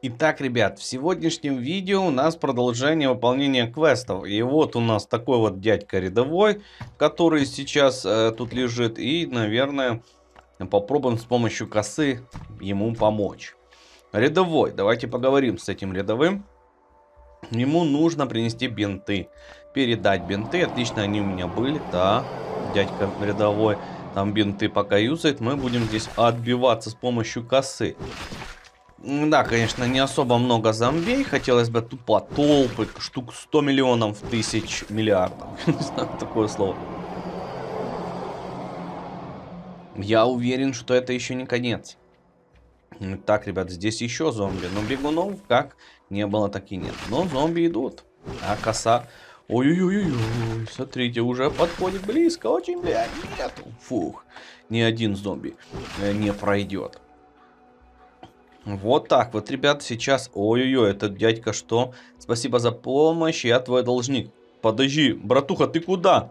Итак, ребят, в сегодняшнем видео у нас продолжение выполнения квестов. И вот у нас такой вот дядька рядовой, который сейчас э, тут лежит. И, наверное, попробуем с помощью косы ему помочь. Рядовой, давайте поговорим с этим рядовым. Ему нужно принести бинты. Передать бинты, отлично, они у меня были, да, дядька рядовой. Там бинты пока юзает, мы будем здесь отбиваться с помощью косы. Да, конечно, не особо много зомбей. Хотелось бы тупо толпы, штук 100 миллионов тысяч миллиардов. Не знаю, такое слово. Я уверен, что это еще не конец. Так, ребят, здесь еще зомби. Но бегунов как не было, так и нет. Но зомби идут. А коса... Ой-ой-ой, смотрите, уже подходит близко, очень, блядь, нету. Фух, ни один зомби э, не пройдет. Вот так вот, ребят, сейчас... Ой-ой-ой, этот дядька что? Спасибо за помощь, я твой должник. Подожди, братуха, ты куда?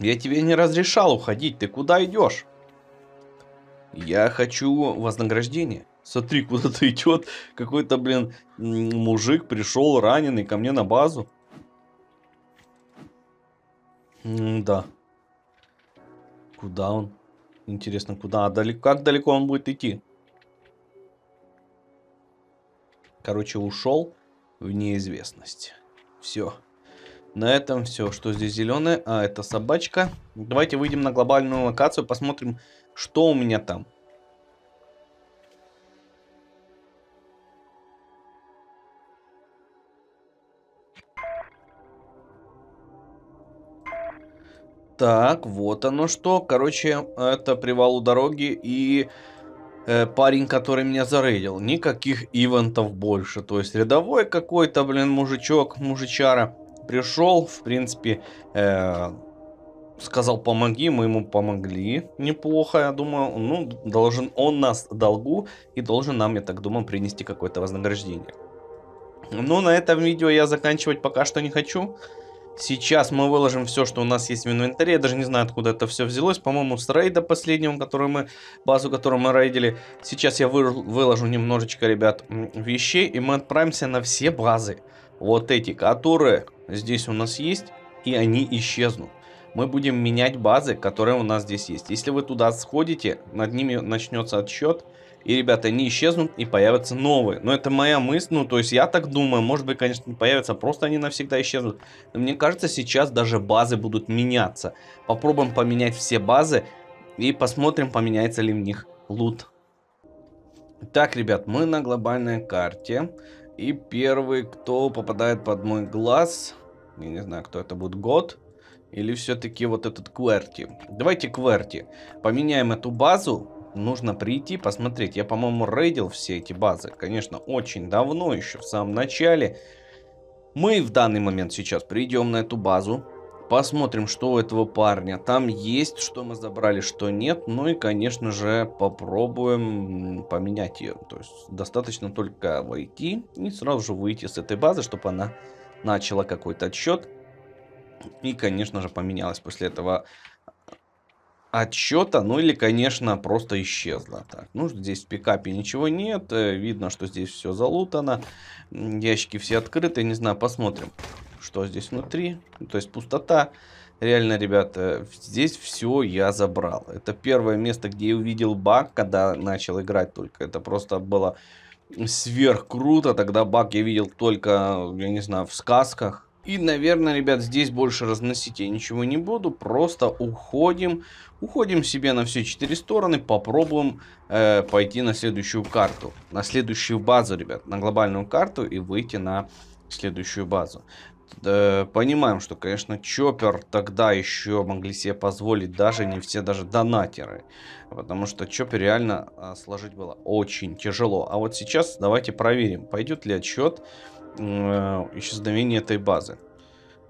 Я тебе не разрешал уходить, ты куда идешь? Я хочу вознаграждение. Смотри, куда-то идет какой-то, блин, мужик пришел раненый ко мне на базу. М да. Куда он? Интересно, куда? А далеко, как далеко он будет идти? Короче, ушел в неизвестность. Все. На этом все. Что здесь зеленое? А, это собачка. Давайте выйдем на глобальную локацию, посмотрим, что у меня там. Так, вот оно что. Короче, это привал у дороги и э, парень, который меня зарейдил. Никаких ивентов больше. То есть рядовой какой-то, блин, мужичок, мужичара пришел, в принципе, э, сказал помоги, мы ему помогли. Неплохо, я думаю. Ну, должен он нас долгу и должен нам, я так думаю, принести какое-то вознаграждение. Ну, на этом видео я заканчивать пока что не хочу. Сейчас мы выложим все, что у нас есть в инвентаре. Я даже не знаю, откуда это все взялось. По-моему, с рейда последнего, который мы, базу, которую мы рейдили. Сейчас я вы, выложу немножечко, ребят, вещей. И мы отправимся на все базы. Вот эти, которые здесь у нас есть. И они исчезнут. Мы будем менять базы, которые у нас здесь есть. Если вы туда сходите, над ними начнется отсчет. И, ребята, они исчезнут и появятся новые. Но это моя мысль, ну, то есть я так думаю. Может быть, конечно, не появятся, просто они навсегда исчезнут. Но мне кажется, сейчас даже базы будут меняться. Попробуем поменять все базы и посмотрим, поменяется ли в них лут. Так, ребят, мы на глобальной карте. И первый, кто попадает под мой глаз, я не знаю, кто это будет, год. Или все-таки вот этот Кверти. Давайте Кверти. Поменяем эту базу нужно прийти, посмотреть. Я, по-моему, рейдил все эти базы. Конечно, очень давно, еще в самом начале. Мы в данный момент сейчас придем на эту базу. Посмотрим, что у этого парня там есть, что мы забрали, что нет. Ну и, конечно же, попробуем поменять ее. То есть, достаточно только войти и сразу же выйти с этой базы, чтобы она начала какой-то отсчет. И, конечно же, поменялась после этого отсчета, ну или, конечно, просто исчезла. Так, ну, здесь в пикапе ничего нет, э, видно, что здесь все залутано, ящики все открыты, не знаю, посмотрим, что здесь внутри, то есть пустота. Реально, ребята, здесь все я забрал. Это первое место, где я увидел баг, когда начал играть только. Это просто было сверх круто. Тогда баг я видел только, я не знаю, в сказках. И, наверное, ребят, здесь больше разносить я ничего не буду. Просто уходим. Уходим себе на все четыре стороны, попробуем э, пойти на следующую карту, на следующую базу, ребят, на глобальную карту и выйти на следующую базу. Э, понимаем, что, конечно, Чоппер тогда еще могли себе позволить даже не все, даже донатеры, потому что Чоппер реально э, сложить было очень тяжело. А вот сейчас давайте проверим, пойдет ли отчет исчезновения этой базы.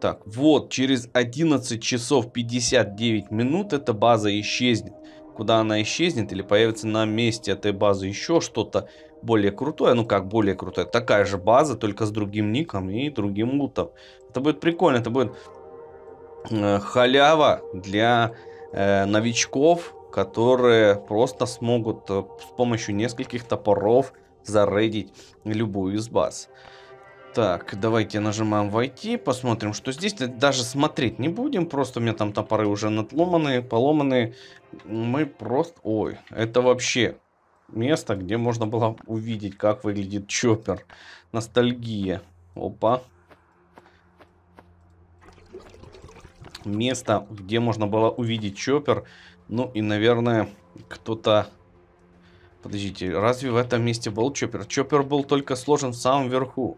Так, вот, через 11 часов 59 минут эта база исчезнет. Куда она исчезнет или появится на месте этой базы еще что-то более крутое. Ну как более крутое, такая же база, только с другим ником и другим лутом. Это будет прикольно, это будет э, халява для э, новичков, которые просто смогут э, с помощью нескольких топоров зарейдить любую из баз. Так, давайте нажимаем войти, посмотрим, что здесь. Даже смотреть не будем, просто у меня там топоры уже надломанные, поломанные. Мы просто... Ой, это вообще место, где можно было увидеть, как выглядит чоппер. Ностальгия. Опа. Место, где можно было увидеть чоппер. Ну и, наверное, кто-то... Подождите, разве в этом месте был чоппер? Чоппер был только сложен в самом верху.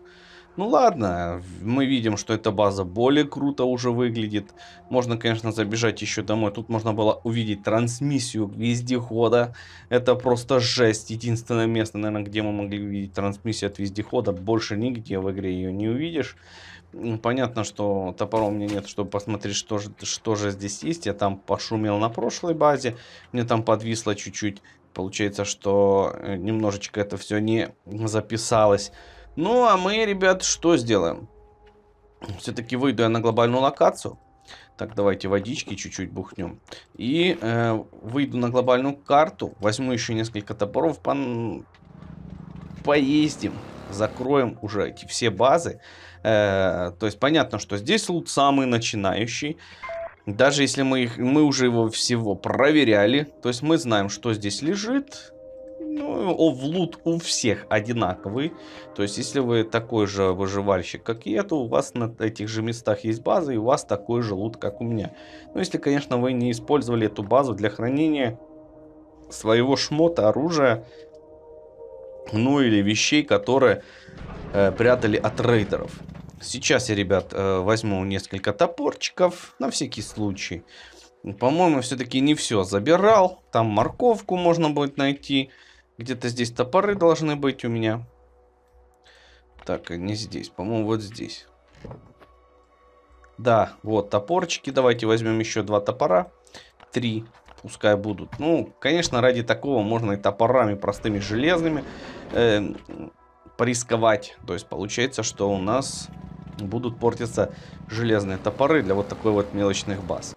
Ну ладно, мы видим, что эта база более круто уже выглядит. Можно, конечно, забежать еще домой. Тут можно было увидеть трансмиссию вездехода. Это просто жесть. Единственное место, наверное, где мы могли увидеть трансмиссию от вездехода. Больше нигде в игре ее не увидишь. Понятно, что топора у меня нет, чтобы посмотреть, что же, что же здесь есть. Я там пошумел на прошлой базе. Мне там подвисло чуть-чуть. Получается, что э, немножечко это все не записалось. Ну, а мы, ребят, что сделаем? Все-таки выйду я на глобальную локацию. Так, давайте водички чуть-чуть бухнем. И э, выйду на глобальную карту. Возьму еще несколько топоров. По... Поездим. Закроем уже эти все базы. Э, то есть понятно, что здесь лут самый начинающий. Даже если мы, их, мы уже его всего проверяли. То есть мы знаем, что здесь лежит. Ну, в лут у всех одинаковый. То есть, если вы такой же выживальщик, как я, то у вас на этих же местах есть база, и у вас такой же лут, как у меня. Ну, если, конечно, вы не использовали эту базу для хранения своего шмота, оружия, ну или вещей, которые э, прятали от рейдеров. Сейчас я, ребят, э, возьму несколько топорчиков, на всякий случай. По-моему, все-таки не все забирал. Там морковку можно будет найти. Где-то здесь топоры должны быть у меня. Так, не здесь. По-моему, вот здесь. Да, вот топорчики. Давайте возьмем еще два топора. Три. Пускай будут. Ну, конечно, ради такого можно и топорами простыми железными э, порисковать. То есть получается, что у нас будут портиться железные топоры для вот такой вот мелочных баз.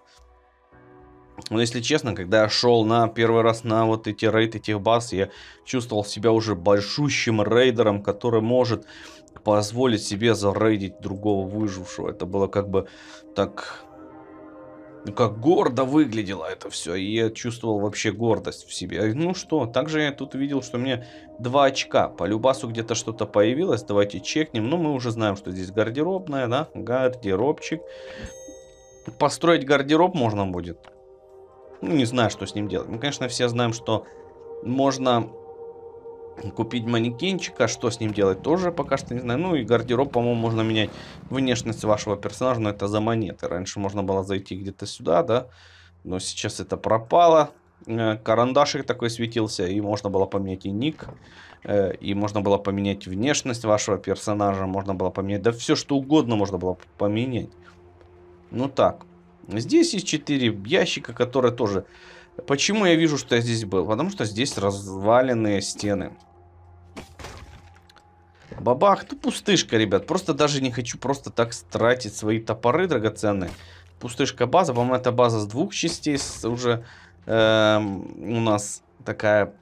Но если честно, когда я шел на первый раз на вот эти рейд этих баз, я чувствовал себя уже большущим рейдером, который может позволить себе зарейдить другого выжившего. Это было как бы так... Ну, как гордо выглядело это все. И я чувствовал вообще гордость в себе. Ну что, также я тут увидел, что мне 2 очка. По Любасу где-то что-то появилось. Давайте чекнем. Ну, мы уже знаем, что здесь гардеробная, да? Гардеробчик. Построить гардероб можно будет. Ну, не знаю, что с ним делать. Мы, конечно, все знаем, что можно купить манекенчика. Что с ним делать, тоже пока что не знаю. Ну и гардероб, по-моему, можно менять внешность вашего персонажа, но это за монеты. Раньше можно было зайти где-то сюда, да. Но сейчас это пропало. Э, карандашик такой светился, и можно было поменять и ник. Э, и можно было поменять внешность вашего персонажа. Можно было поменять, да все что угодно можно было поменять. Ну так. Здесь есть 4 ящика, которые тоже... Почему я вижу, что я здесь был? Потому что здесь разваленные стены. Бабах, ну пустышка, ребят. Просто даже не хочу просто так тратить свои топоры драгоценные. Пустышка база. По-моему, это база с двух частей уже э, у нас такая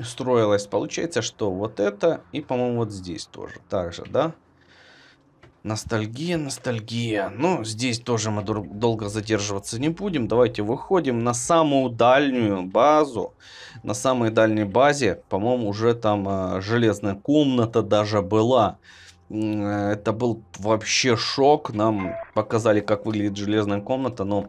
строилась. Получается, что вот это и, по-моему, вот здесь тоже. Также, да? Ностальгия, ностальгия. Ну, здесь тоже мы долго задерживаться не будем. Давайте выходим на самую дальнюю базу. На самой дальней базе, по-моему, уже там э, железная комната даже была. Это был вообще шок. Нам показали, как выглядит железная комната, но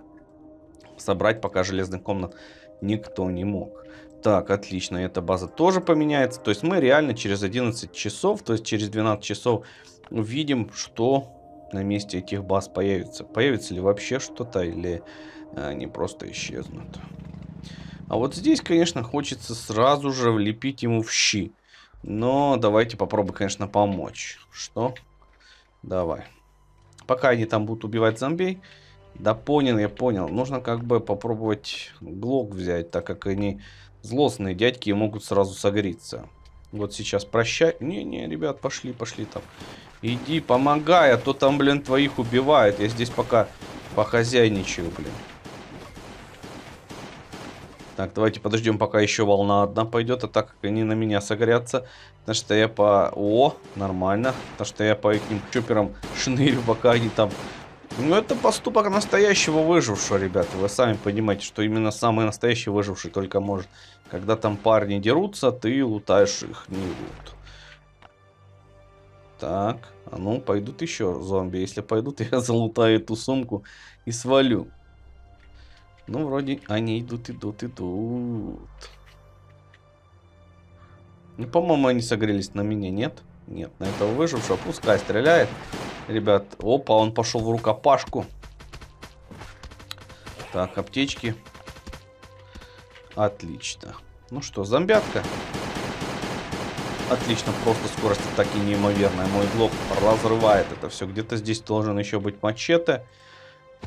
собрать пока железных комнат никто не мог. Так, отлично, эта база тоже поменяется. То есть мы реально через 11 часов, то есть через 12 часов увидим, что на месте этих баз появится. Появится ли вообще что-то, или они просто исчезнут. А вот здесь, конечно, хочется сразу же влепить ему в щи. Но давайте попробуем, конечно, помочь. Что? Давай. Пока они там будут убивать зомби. Да понял, я понял. Нужно как бы попробовать глок взять, так как они злостные дядьки могут сразу согреться. Вот сейчас прощай. Не-не, ребят, пошли, пошли там. Иди, помогай, а то там, блин, твоих убивают. Я здесь пока похозяйничаю, блин. Так, давайте подождем, пока еще волна одна пойдет, а так как они на меня согрятся. Потому что я по... О, нормально. Потому что я по этим чуперам шнырю, пока они там... Ну, это поступок настоящего выжившего, ребята. Вы сами понимаете, что именно самый настоящий выживший только может. Когда там парни дерутся, ты лутаешь их не лут. Так, а ну, пойдут еще зомби. Если пойдут, я залутаю эту сумку и свалю. Ну, вроде они идут, идут, идут. Ну, по-моему, они согрелись на меня, нет? Нет, на этого выжившего. Пускай стреляет. Ребят, опа, он пошел в рукопашку. Так, аптечки. Отлично. Ну что, зомбятка. Отлично, просто скорость атаки неимоверная. Мой глок разрывает это все. Где-то здесь должен еще быть мачете.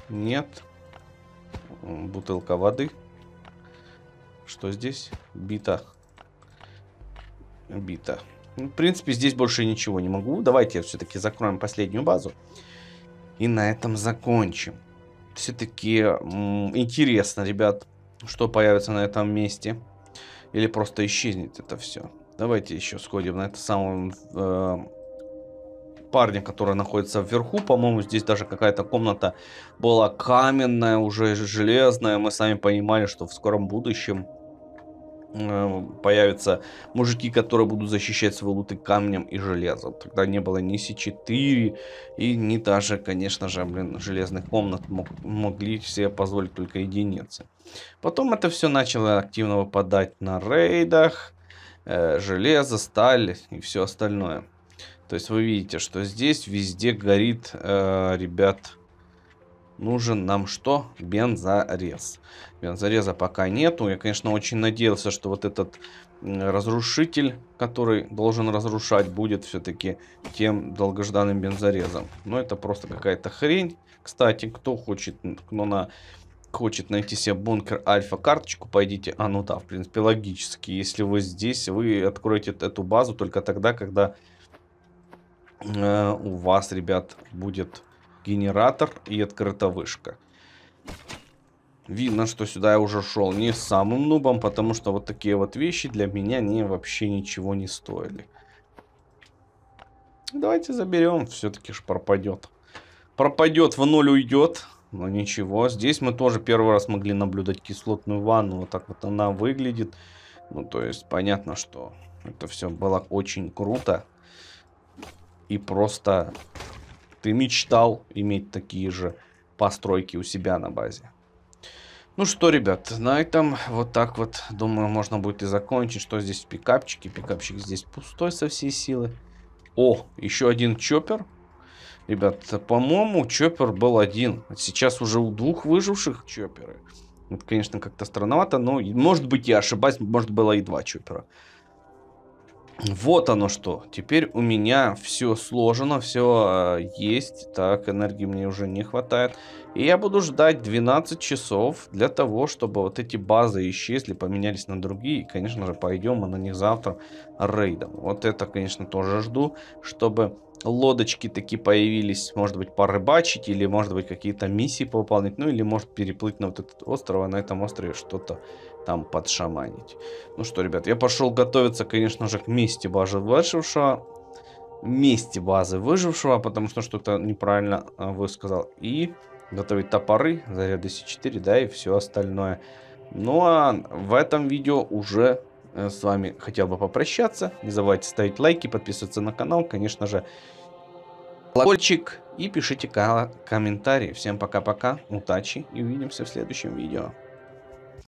Нет. Бутылка воды. Что здесь? Бита. Бита. В принципе, здесь больше ничего не могу. Давайте все-таки закроем последнюю базу. И на этом закончим. Все-таки интересно, ребят, что появится на этом месте. Или просто исчезнет это все. Давайте еще сходим на это самое э, парня, который находится вверху. По-моему, здесь даже какая-то комната была каменная, уже железная. Мы сами понимали, что в скором будущем появятся мужики, которые будут защищать свои луты камнем и железом. Тогда не было ни С4 и ни даже, конечно же, блин, железных комнат мог, могли себе позволить только единицы. Потом это все начало активно выпадать на рейдах, э, железо, сталь и все остальное. То есть вы видите, что здесь везде горит, э, ребят, нужен нам что? Бензорез. Бензореза пока нету. Я, конечно, очень надеялся, что вот этот разрушитель, который должен разрушать, будет все-таки тем долгожданным бензорезом. Но это просто какая-то хрень. Кстати, кто хочет, кто на хочет найти себе бункер альфа карточку, пойдите. А, ну да, в принципе, логически. Если вы здесь, вы откроете эту базу только тогда, когда Э, у вас, ребят, будет генератор и открыта вышка. Видно, что сюда я уже шел не самым нубом, потому что вот такие вот вещи для меня не вообще ничего не стоили. Давайте заберем, все-таки ж пропадет. Пропадет, в ноль уйдет, но ничего. Здесь мы тоже первый раз могли наблюдать кислотную ванну, вот так вот она выглядит. Ну, то есть, понятно, что это все было очень круто и просто ты мечтал иметь такие же постройки у себя на базе. Ну что, ребят, на этом вот так вот, думаю, можно будет и закончить. Что здесь пикапчики? Пикапчик здесь пустой со всей силы. О, еще один чоппер. Ребят, по-моему, чоппер был один. Сейчас уже у двух выживших чопперы. Это, конечно, как-то странновато, но, может быть, я ошибаюсь, может, было и два чоппера. Вот оно что. Теперь у меня все сложено, все э, есть. Так, энергии мне уже не хватает. И я буду ждать 12 часов для того, чтобы вот эти базы исчезли, поменялись на другие. И, конечно же, пойдем мы на них завтра рейдом. Вот это, конечно, тоже жду, чтобы лодочки такие появились. Может быть, порыбачить или, может быть, какие-то миссии повыполнять. Ну, или, может, переплыть на вот этот остров, а на этом острове что-то там подшаманить. Ну что, ребят, я пошел готовиться, конечно же, к мести базы выжившего. Месте базы выжившего, потому что что-то неправильно а, высказал. И готовить топоры, заряды С4, да, и все остальное. Ну а в этом видео уже э, с вами хотел бы попрощаться. Не забывайте ставить лайки, подписываться на канал, конечно же, колокольчик и пишите комментарии. Всем пока-пока, удачи и увидимся в следующем видео.